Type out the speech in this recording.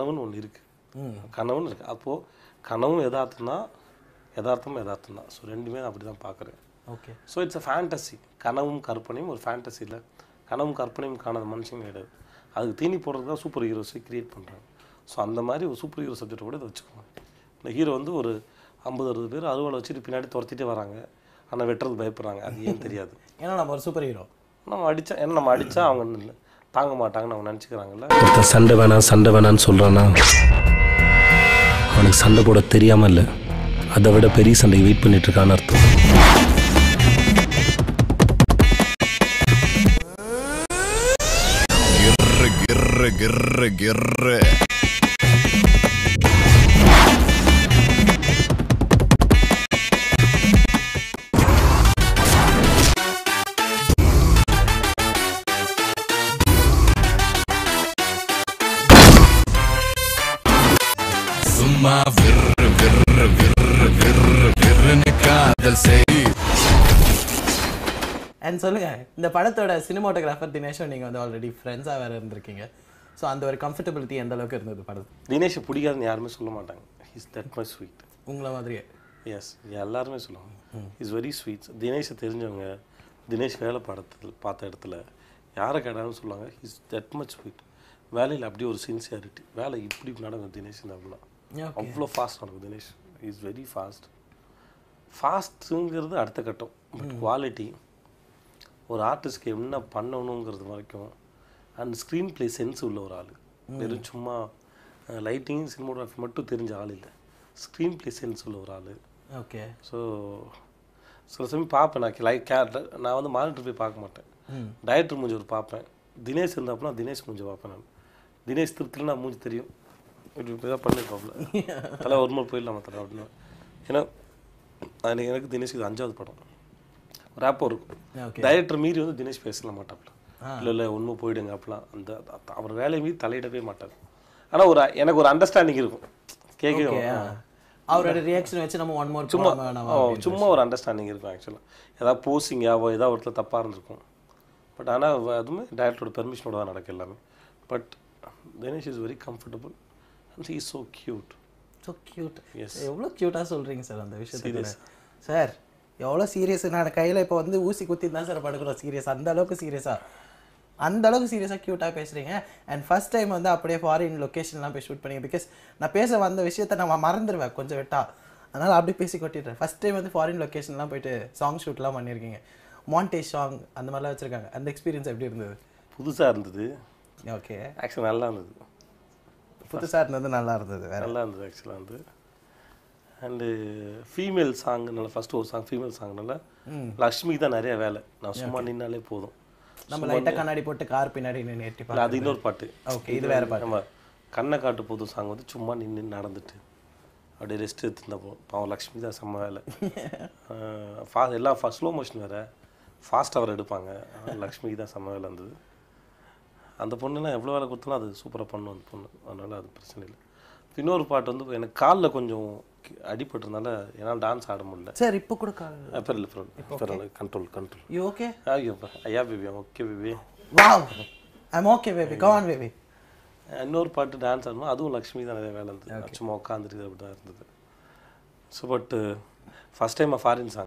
கனவுன்னு ஒன்று இருக்குது கனவுன்னு இருக்குது அப்போது கனவும் யதார்த்தம்னா யதார்த்தமும் யதார்த்தம் தான். ஸோ ரெண்டுமே நான் அப்படி தான் பார்க்குறேன் okay. So it's a fantasy கனவும் கற்பனையும் ஒரு ஃபேண்டசி இல்லை. கனவும் கற்பனையும் காணாத மனுஷங்க கிடையாது. அதுக்கு தீனி போடுறதுக்கு தான் சூப்பர் ஹீரோஸை கிரியேட் பண்ணுறாங்க ஸோ அந்த மாதிரி ஒரு சூப்பர் ஹீரோ சப்ஜெக்ட் கூட இதை வச்சுக்கோங்க. இந்த ஹீரோ வந்து ஒரு ஐம்பது அறுபது பேர் அறுவலை வச்சுட்டு பின்னாடி துரத்திட்டே வராங்க. ஆனால் வெட்டுறது பயப்படுறாங்க. அது ஏன் தெரியாது. ஏன்னா நம்ம ஒரு சூப்பர் ஹீரோ நம்ம அடித்தா ஏன்னா நம்ம அடித்தா அவங்க நின்னு தாங்க மாட்டாங்கன்னு அவங்க நினச்சிக்கிறாங்கல்ல? சண்டை வேணாம் சண்டை வேணாம்னு சொல்கிறான்னா அவனுக்கு சண்டை போட தெரியாம இல்லை. அதை விட பெரிய சண்டைக்கு வெயிட் பண்ணிட்டு இருக்கான்னு அர்த்தம். கிர்ரு கிர்ரு கிர்ரு கிர்ரு. சும்மா விர்ரு விர்ரு விர்ரு விர்ரு விர்ருன்னு காதல் செய். அண்ட் சொல்லுங்க இந்த படத்தோட சினிமாட்டோகிராஃபர் தினேஷும் நீங்க வந்து ஆல்ரெடி ஃப்ரெண்ட்ஸாக வேற இருந்திருக்கீங்க. ஸோ அந்த ஒரு கம்ஃபர்டபிலிட்டி எந்த அளவுக்கு இருந்தது படத்து தினேஷை பிடிக்காதுன்னு யாருமே சொல்ல மாட்டாங்க. ஹீஸ் தட் மச் ஸ்வீட் உங்களை மாதிரியே? எஸ் எல்லாருமே சொல்லுவாங்க. இஸ் வெரி ஸ்வீட் தினேஷை தெரிஞ்சவங்க தினேஷ் வேலை படத்தில் பார்த்த இடத்துல யாரை கேட்டாலும் சொல்லுவாங்க இஸ் தட் மச் ஸ்வீட் வேலையில் அப்படியே ஒரு சின்சியாரிட்டி வேலை இப்படி நடக்கும் தினேஷ் இந்த அப்படிலாம். அவ்வளோ ஃபாஸ்ட் நடக்கும் தினேஷ். இஸ் வெரி ஃபாஸ்ட் ஃபாஸ்ட்டுங்கிறது அடுத்த கட்டம். பட் குவாலிட்டி ஒரு ஆர்டிஸ்ட்க்கு என்ன பண்ணணுங்கிறது வரைக்கும் அண்ட் ஸ்க்ரீன் ப்ளே சென்ஸ் உள்ள ஒரு ஆள். வெறும் சும்மா லைட்டிங் சினிமோகிராஃபி மட்டும் தெரிஞ்ச ஆள் இல்லை. ஸ்க்ரீன் ப்ளே சென்ஸ் உள்ள ஒரு ஆள். ஓகே ஸோ சில சமயம் பார்ப்பேன். நான் லைக் கேரக்டர் நான் வந்து மானிட்டர் போய் பார்க்க மாட்டேன். டைரக்டர் மூஞ்சி ஒரு பார்ப்பேன். தினேஷ் இருந்தாப்புனா தினேஷ் மூஞ்சி பார்ப்பேன் நான். தினேஷ் திருத்துல நான் மூஞ்சி தெரியும். இப்படி இப்படி தான் பண்ணிருப்பாப்புல தலை ஒரு முறை போயிடலாமா தலை அப்படின்னு. ஏன்னா எனக்கு எனக்கு தினேஷ் இது அஞ்சாவது படம். ரேப்போ இருக்கும். Okay. டைரக்டர் மீறி வந்து தினேஷ் பேசல மாட்டாப்புல இல்லை இல்லை உண்மை போயிடுங்க அப்படிலாம். அந்த அவர் வேலையை மீறி தலையிடவே மாட்டார். ஆனால் ஒரு எனக்கு ஒரு அண்டர்ஸ்டாண்டிங் இருக்கும். கேட்கவே அவரோட ரியாக்ஷன் வச்சு நம்ம ஒன் மோர் சும்மா சும்மா ஒரு அண்டர்ஸ்டாண்டிங் இருக்கும் ஆக்சுவலாக ஏதாவது போஸிங்காவோ ஏதாவது ஒருத்தர் தப்பாக இருந்திருக்கும். பட் ஆனால் அதுவுமே டேரக்டரோட பெர்மிஷனோட தான் நடக்கும் எல்லாமே. But Dinesh is very comfortable and is so cute so cute Yes. எவ்வளோ க்யூட்டாக சொல்கிறீங்க சார் அந்த விஷயத்துக்கு சார் எவ்வளோ சீரியஸ் நான் கையில் இப்போ வந்து ஊசி குத்தி தான் சார் படுக்கிறோம். சீரியஸ் அந்த அளவுக்கு சீரியஸாக அந்த அளவுக்கு சீரியஸாக க்யூட்டாக பேசுகிறீங்க அண்ட் ஃபர்ஸ்ட் டைம் வந்து அப்படியே ஃபாரின் லொக்கேஷன்லாம் போய் ஷூட் பண்ணீங்க. பிகாஸ் நான் பேச வந்த விஷயத்த நான் மறந்துடுவேன் கொஞ்சம் விட்டா. அதனால் அப்படி பேசி கொட்டிடுறேன். ஃபர்ஸ்ட் டைம் வந்து ஃபாரின் லொக்கேஷன்லாம் போயிட்டு சாங் ஷூட்லாம் பண்ணியிருக்கீங்க மாண்டேஜ் சாங் அந்த மாதிரிலாம் வச்சுருக்காங்க. அந்த எக்ஸ்பீரியன்ஸ் எப்படி இருந்தது? புதுசாக இருந்தது. ஓகே ஆக்சுவலாக நல்லா இருந்தது. புதுசாக இருந்தது நல்லா இருந்தது வேற. நல்லா இருந்தது ஆக்சுவலாக வந்து. அண்டு ஃபீமேல் சாங்னால ஃபஸ்ட்டு ஒரு சாங் ஃபீமேல் சாங்னால லக்ஷ்மிக்கு தான் நிறைய வேலை. நான் சும்மா நின்னாலே போதும். நம்ம லைட்டாக கண்ணாடி போட்டு கார் பின்னாடி நின்று அது இன்னொரு பாட்டு. ஓகே இது வேற பாட்டு. நம்ம கண்ணை காட்டு போது சாங் வந்து சும்மா நின்று நடந்துட்டு அப்படியே ரெஸ்ட் எடுத்துருந்தப்போ பாவம் லக்ஷ்மி தான் செம்ம வேலை. ஃபா எல்லாம் ஸ்லோ மோஷன் வேறு. ஃபாஸ்ட் அவர் எடுப்பாங்க. லக்ஷ்மிக்கு தான் செம்ம வேலை இருந்தது. அந்த பொண்ணுலாம் எவ்வளோ வேலை கொடுத்தாலும் அது சூப்பராக பண்ணும் அந்த பொண்ணு. அதனால் அது பிரச்சனை இல்லை. இன்னொரு பாட்டு வந்து எனக்கு காலில் கொஞ்சம் அடிபட்டிருந்தால என்னால் டான்ஸ் ஆட முடியல. சார் இப்போ கூட call. Control control you okay ஐயோ ஐயா baby okay baby wow I'm okay baby come on baby இன்னொரு பாட்டு டான்ஸ் ஆடணும்? அதுவும் லக்ஷ்மி தான் நிறைய வேலை இருந்தது. சும்மா உட்காந்துட்டு அப்படி தான் இருந்தது. So but first time foreign song